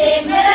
Amen.